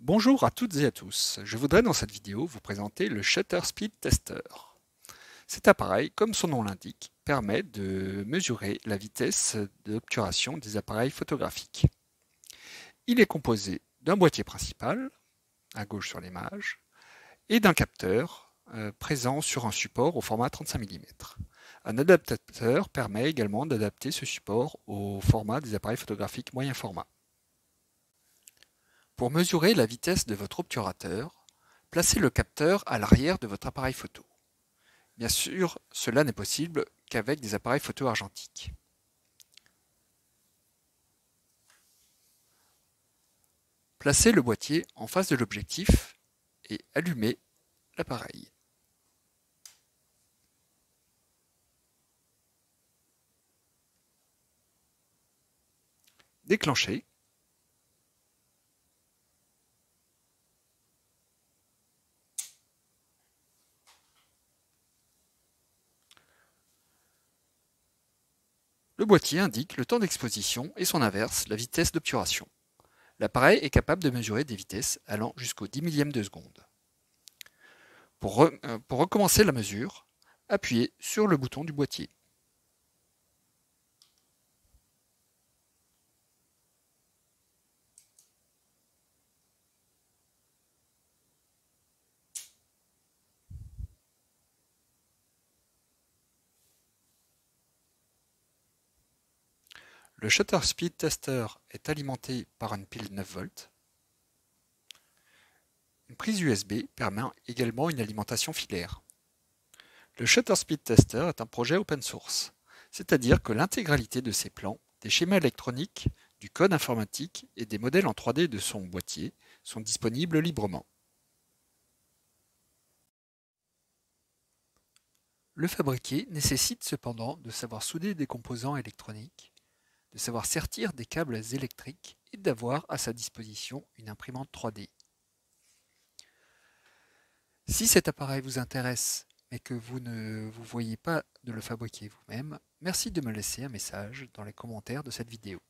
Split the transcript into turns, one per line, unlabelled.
Bonjour à toutes et à tous, je voudrais dans cette vidéo vous présenter le Shutter Speed Tester. Cet appareil, comme son nom l'indique, permet de mesurer la vitesse d'obturation des appareils photographiques. Il est composé d'un boîtier principal, à gauche sur l'image, et d'un capteur euh, présent sur un support au format 35 mm. Un adaptateur permet également d'adapter ce support au format des appareils photographiques moyen format. Pour mesurer la vitesse de votre obturateur, placez le capteur à l'arrière de votre appareil photo. Bien sûr, cela n'est possible qu'avec des appareils photo argentiques. Placez le boîtier en face de l'objectif et allumez l'appareil. Déclenchez Le boîtier indique le temps d'exposition et son inverse, la vitesse d'obturation. L'appareil est capable de mesurer des vitesses allant jusqu'au 10 millième de seconde. Euh, pour recommencer la mesure, appuyez sur le bouton du boîtier. Le shutter speed tester est alimenté par une pile 9 volts. Une prise USB permet également une alimentation filaire. Le shutter speed tester est un projet open source, c'est-à-dire que l'intégralité de ses plans, des schémas électroniques, du code informatique et des modèles en 3D de son boîtier sont disponibles librement. Le fabriquer nécessite cependant de savoir souder des composants électroniques de savoir sertir des câbles électriques et d'avoir à sa disposition une imprimante 3D. Si cet appareil vous intéresse mais que vous ne vous voyez pas de le fabriquer vous-même, merci de me laisser un message dans les commentaires de cette vidéo.